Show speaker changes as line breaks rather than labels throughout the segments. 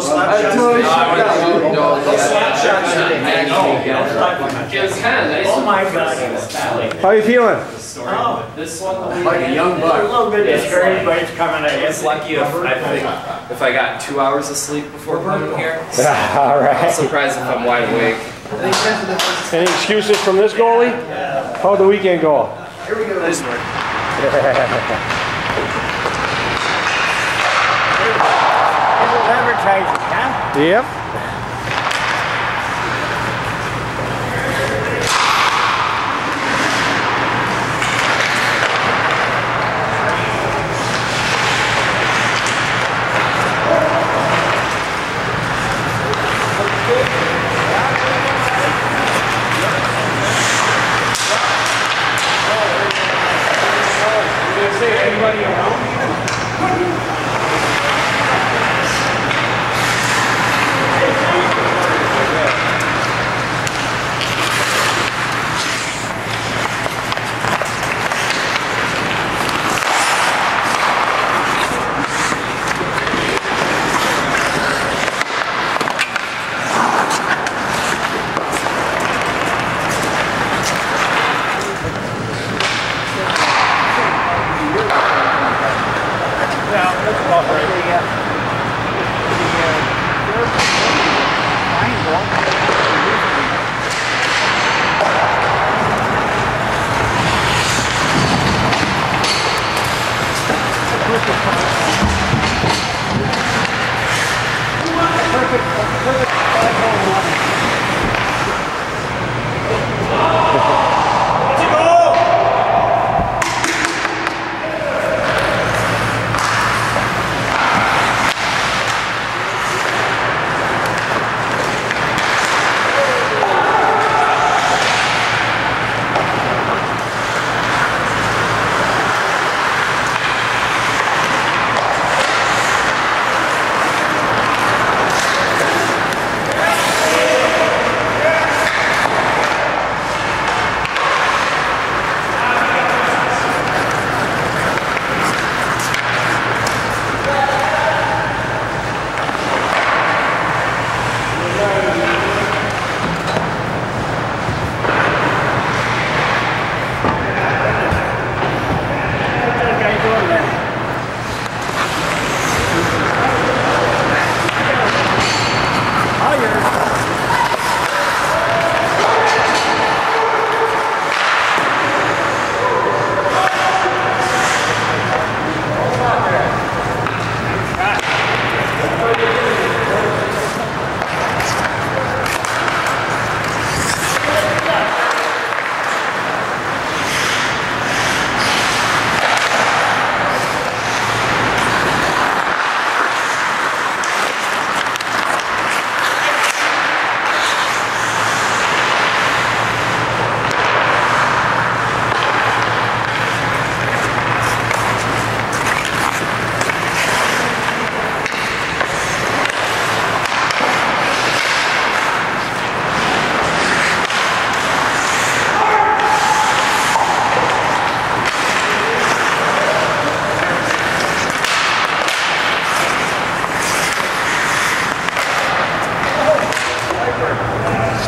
slap shots.
totally
No,
shut down.
no, no, no slap shots.
It was kind of nice.
Oh my God.
How you feeling?
Oh,
This one,
Like a young buck.
a little bit discouraged, but it's coming at
It's lucky if I think if I got two hours of sleep before coming here.
All
I'm surprised if I'm wide awake.
Any excuses from this goalie? How'd the weekend go?
This work.
Little huh?
Yep.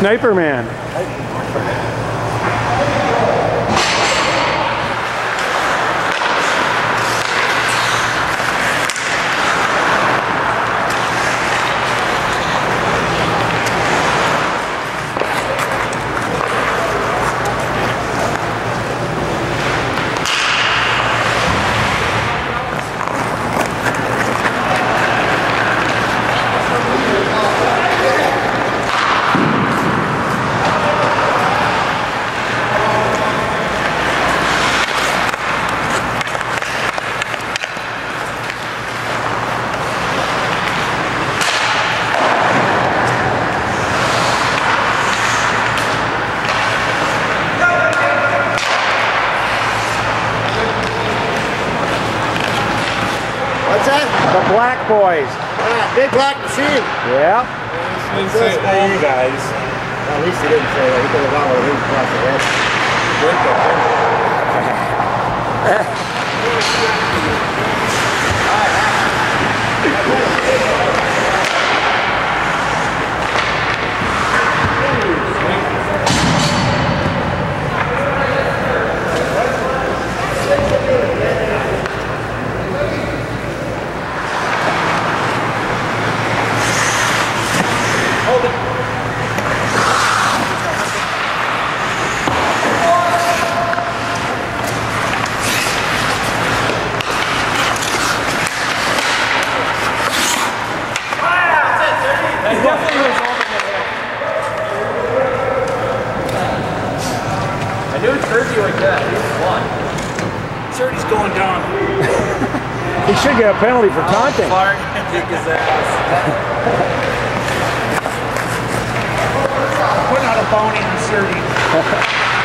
Sniper man.
What's that?
The Black Boys.
Ah, big black machine.
Yeah.
Say you guys. Well, at least he didn't say that. He could have gone with a roof across the head.
jersey like that. He's fun.
Serty's going down.
He should get a penalty for oh, taunting.
Fart, kick his ass.
Putting out a bounty on Serty.